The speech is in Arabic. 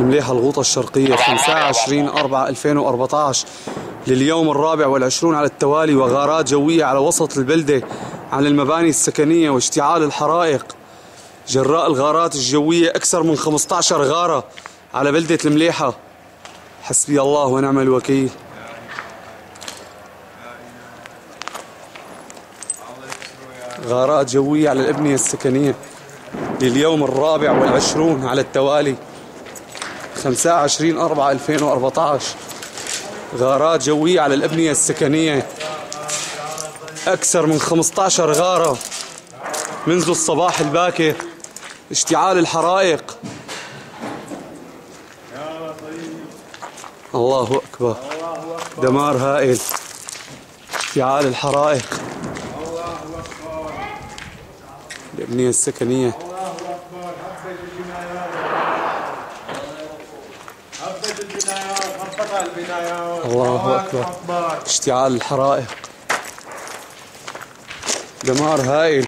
المليحة الغوطة الشرقية 25 4 2014 لليوم الرابع والعشرون على التوالي وغارات جوية على وسط البلدة على المباني السكنية واشتعال الحرائق. جراء الغارات الجوية أكثر من 15 غارة على بلدة المليحة. حسبي الله ونعم الوكيل. غارات جوية على الأبنية السكنية لليوم الرابع والعشرون على التوالي. 25 4 2014 غارات جوية على الأبنية السكنية. أكثر من 15 غارة. منذ الصباح الباكر. اشتعال الحرائق. الله أكبر. دمار هائل. اشتعال الحرائق. الأبنية السكنية. الله أكبر. اشتعال الحرائق. دمار هائل